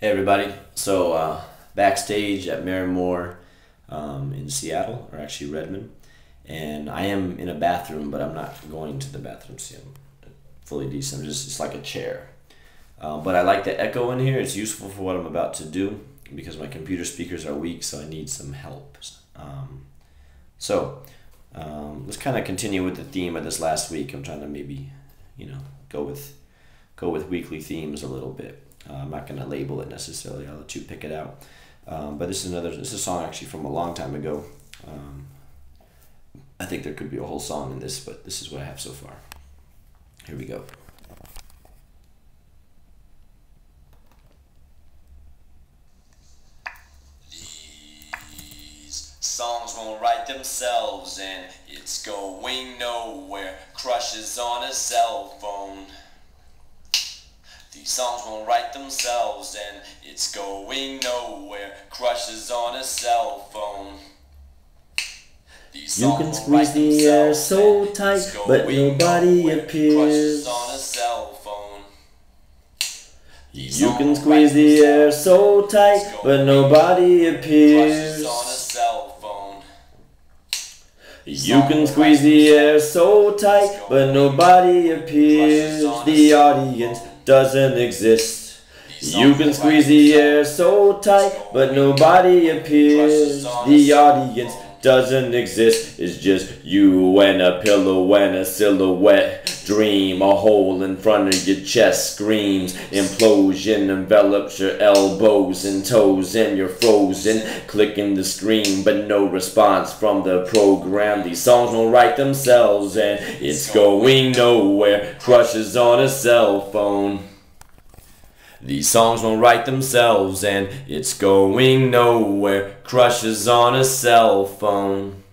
Hey everybody. So uh, backstage at Marymoor um, in Seattle, or actually Redmond, and I am in a bathroom, but I'm not going to the bathroom. See, I'm fully decent. I'm just it's like a chair. Uh, but I like the echo in here. It's useful for what I'm about to do because my computer speakers are weak, so I need some help. Um, so um, let's kind of continue with the theme of this last week. I'm trying to maybe, you know, go with go with weekly themes a little bit. Uh, I'm not going to label it necessarily. I'll let you pick it out. Um, but this is another. This is a song actually from a long time ago. Um, I think there could be a whole song in this, but this is what I have so far. Here we go. These songs won't write themselves, and it's going nowhere. Crushes on a cell phone. These songs won't write themselves and it's going nowhere. Crushes on a cell phone. These you can squeeze the air so tight, but nobody nowhere. appears. You can squeeze the air so tight, but nobody appears. You can squeeze the air so tight, but nobody appears. The audience doesn't exist. You can squeeze the air so tight, but nobody appears. The audience doesn't exist. It's just you and a pillow and a silhouette. Dream a hole in front of your chest screams. Implosion envelops your elbows and toes, and you're frozen. Clicking the screen, but no response from the program. These songs won't write themselves, and it's going nowhere. Crushes on a cell phone. These songs won't write themselves and it's going nowhere. Crushes on a cell phone.